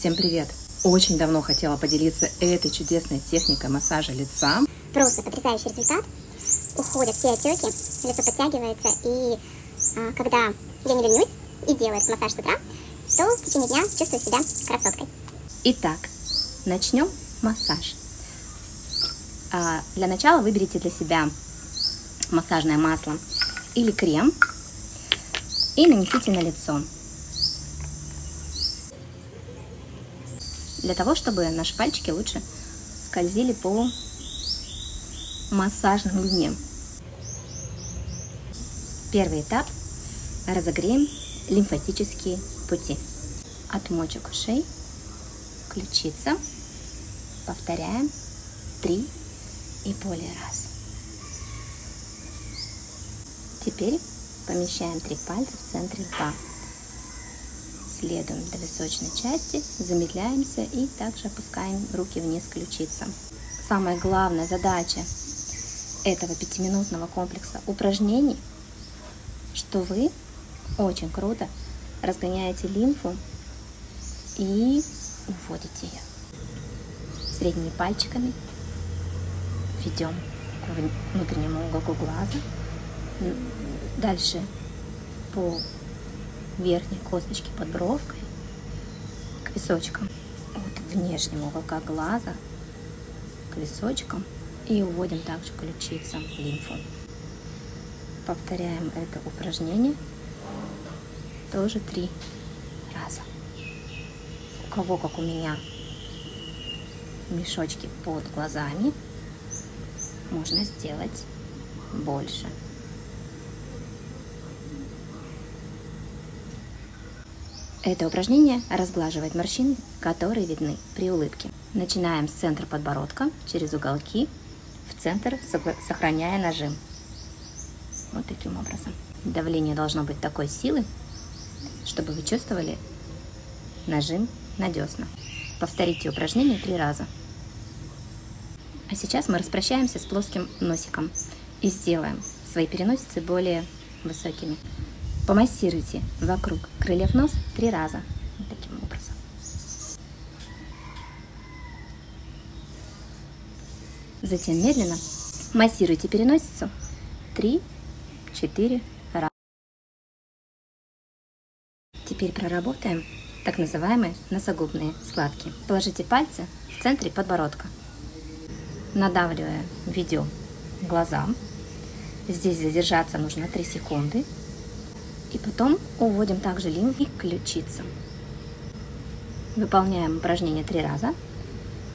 Всем привет! Очень давно хотела поделиться этой чудесной техникой массажа лица. Просто потрясающий результат. Уходят все отеки, лицо подтягивается, и а, когда я не ленюсь и делаю этот массаж с утра, то в течение дня чувствую себя красоткой. Итак, начнем массаж. А, для начала выберите для себя массажное масло или крем и нанесите на лицо. Для того, чтобы наши пальчики лучше скользили по массажной линии. Первый этап. Разогреем лимфатические пути. От мочек ушей, ключица. Повторяем три и более раз. Теперь помещаем три пальца в центре лба. Следуем до височной части, замедляемся и также опускаем руки вниз к ключицам. Самая главная задача этого пятиминутного комплекса упражнений, что вы очень круто разгоняете лимфу и уводите ее. Средними пальчиками ведем к внутреннему уголку глаза, дальше по верхней косточке под бровкой к височкам, от внешнего уголка глаза к височкам и уводим также ключицам лимфу. Повторяем это упражнение тоже три раза. У кого, как у меня, мешочки под глазами, можно сделать больше. Это упражнение разглаживает морщины, которые видны при улыбке. Начинаем с центра подбородка, через уголки, в центр, сохраняя нажим. Вот таким образом. Давление должно быть такой силы, чтобы вы чувствовали нажим на десна. Повторите упражнение три раза. А сейчас мы распрощаемся с плоским носиком и сделаем свои переносицы более высокими. Помассируйте вокруг крыльев нос три раза. Вот таким образом. Затем медленно массируйте переносицу 3-4 раза. Теперь проработаем так называемые носогубные складки. Положите пальцы в центре подбородка, надавливая видео глазам. Здесь задержаться нужно 3 секунды. И потом уводим также лимфу к ключицам. Выполняем упражнение три раза.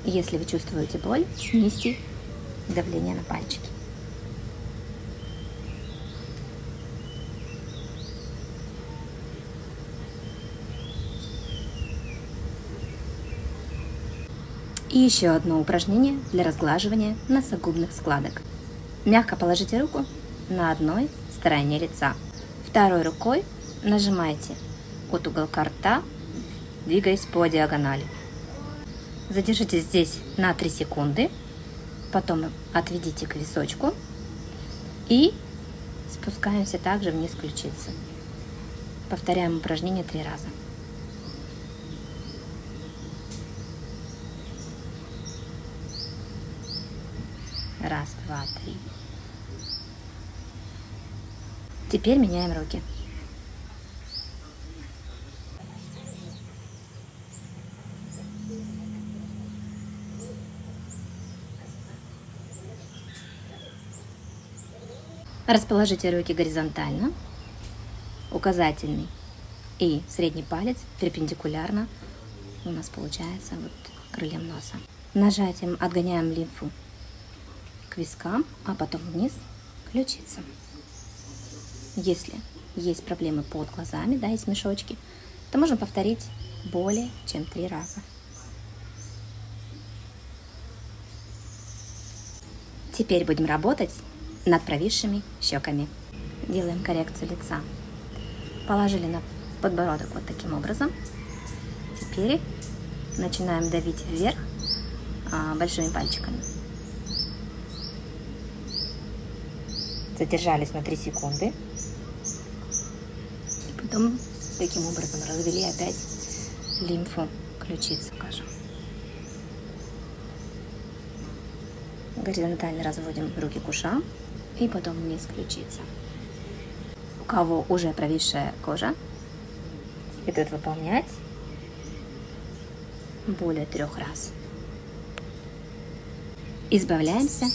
Если вы чувствуете боль, снизьте давление на пальчики. И еще одно упражнение для разглаживания носогубных складок. Мягко положите руку на одной стороне лица. Второй рукой нажимайте от уголка рта, двигаясь по диагонали. Задержите здесь на 3 секунды, потом отведите к височку и спускаемся также вниз ключицы. Повторяем упражнение три раза. Раз, два, три. Теперь меняем руки. Расположите руки горизонтально, указательный и средний палец перпендикулярно у нас получается вот крыльям носа. Нажатием отгоняем лимфу к вискам, а потом вниз к ключицам. Если есть проблемы под глазами, да, есть мешочки, то можно повторить более чем три раза. Теперь будем работать над провисшими щеками. Делаем коррекцию лица. Положили на подбородок вот таким образом. Теперь начинаем давить вверх а, большими пальчиками. Задержались на 3 секунды. Потом таким образом развели опять лимфу к ключицу укажу. Горизонтально разводим руки к ушам и потом вниз ключица. У кого уже провисшая кожа, следует выполнять более трех раз. Избавляемся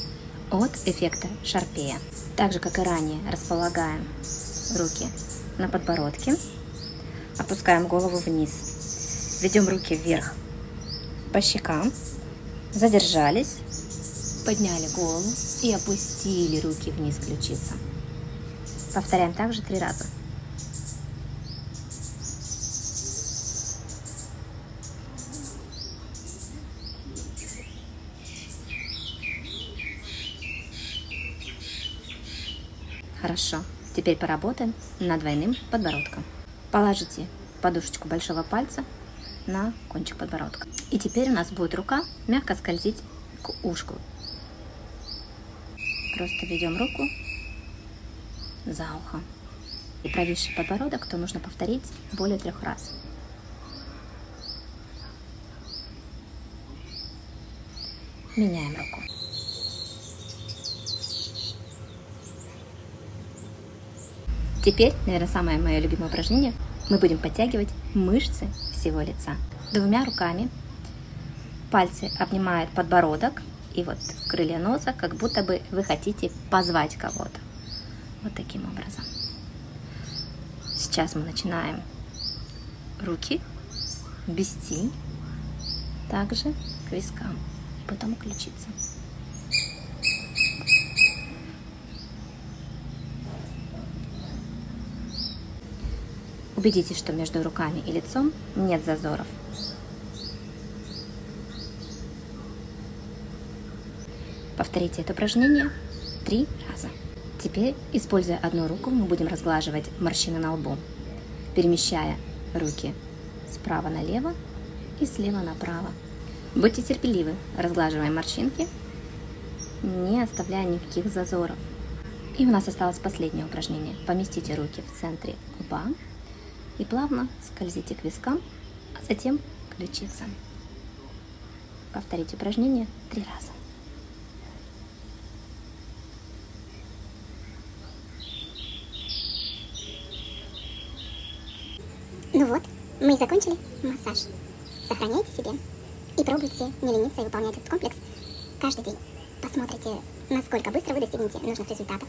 от эффекта шарпея. Так же, как и ранее, располагаем руки на подбородке, опускаем голову вниз, ведем руки вверх по щекам, задержались, подняли голову и опустили руки вниз ключица. Повторяем также три раза. Хорошо. Теперь поработаем над двойным подбородком. Положите подушечку большого пальца на кончик подбородка. И теперь у нас будет рука мягко скользить к ушку. Просто ведем руку за ухо. И провисший подбородок, то нужно повторить более трех раз. Меняем руку. Теперь, наверное, самое мое любимое упражнение. Мы будем подтягивать мышцы всего лица. Двумя руками пальцы обнимают подбородок и вот крылья носа, как будто бы вы хотите позвать кого-то. Вот таким образом. Сейчас мы начинаем руки вести также к вискам, потом к ключицам. Убедитесь, что между руками и лицом нет зазоров. Повторите это упражнение три раза. Теперь, используя одну руку, мы будем разглаживать морщины на лбу, перемещая руки справа налево и слева направо. Будьте терпеливы, разглаживая морщинки, не оставляя никаких зазоров. И у нас осталось последнее упражнение. Поместите руки в центре лба и плавно скользите к вискам, а затем к ключицам. Повторите упражнение три раза. Ну вот, мы и закончили массаж. Сохраняйте себе и пробуйте не лениться и выполнять этот комплекс каждый день. Посмотрите, насколько быстро вы достигнете нужных результатов.